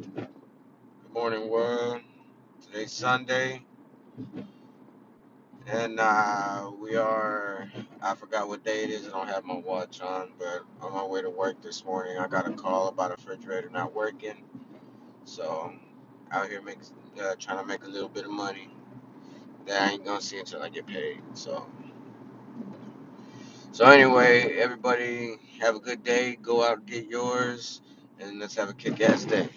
Good morning, world. Today's Sunday, and uh, we are. I forgot what day it is. I don't have my watch on, but on my way to work this morning, I got a call about a refrigerator not working. So out here make, uh, trying to make a little bit of money that I ain't gonna see until I get paid. So, so anyway, everybody have a good day. Go out and get yours, and let's have a kick-ass day.